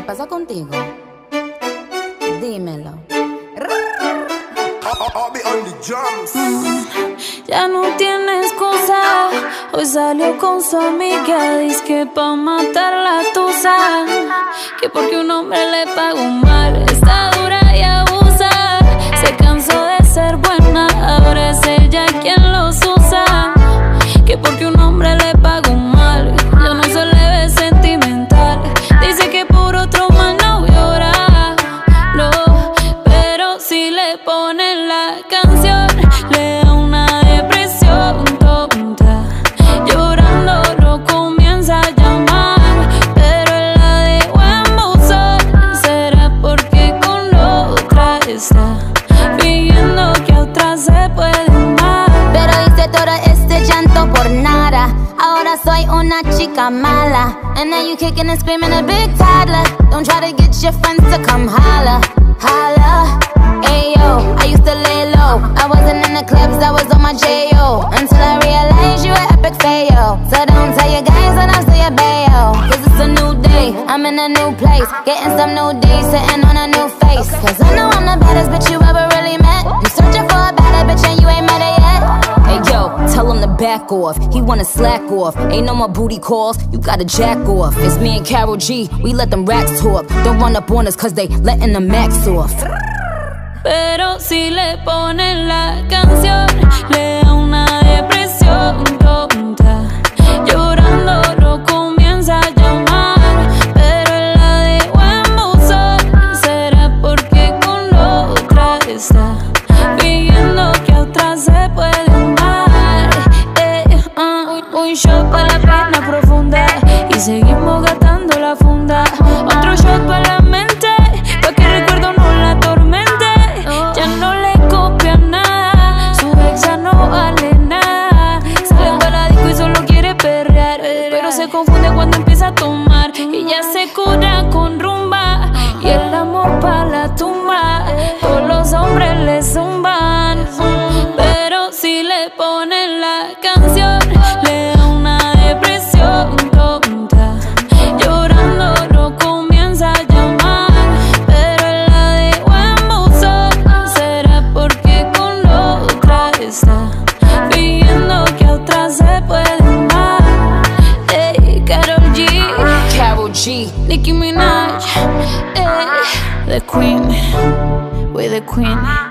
¿Qué pasa contigo? Dímelo. Ya no tiene excusa. Hoy salió con su amiga. Dice que pa' matar la tusa. Que porque un hombre le pagó mal. Está se puede amar. Pero hice todo este llanto por nada. Ahora soy una chica mala. And now you kicking and screaming a big toddler. Don't try to get your friends to come holla. Holla. Ayo, I used to lay low. I wasn't in the clubs, I was on my J.O. Until I realized you were epic fail. So don't tell your guys that I'm still your bayo. Cause it's a new day, I'm in a new place. Getting some new days, sitting on a new face. Cause I know I'm the baddest bitch you ever really off. He wanna slack off. Ain't no more booty calls. You gotta jack off. It's me and Karol G. We let them racks talk. Don't run up on us cause they letting the max off. Pero si le ponen la canción, le shot para la pena profunda y seguimos gastando la funda. Otro shot para la mente, pa' que el recuerdo no la atormente. Ya no le copia nada, su ex ya no vale nada. Sale para disco y solo quiere perrear, pero se confunde cuando empieza a tomar. Y ya se cura con rumba y el amor para la tumba. Está que otra se puede. Ey, G, Karol G. Nicki Minaj, ey, the Queen, we the Queen.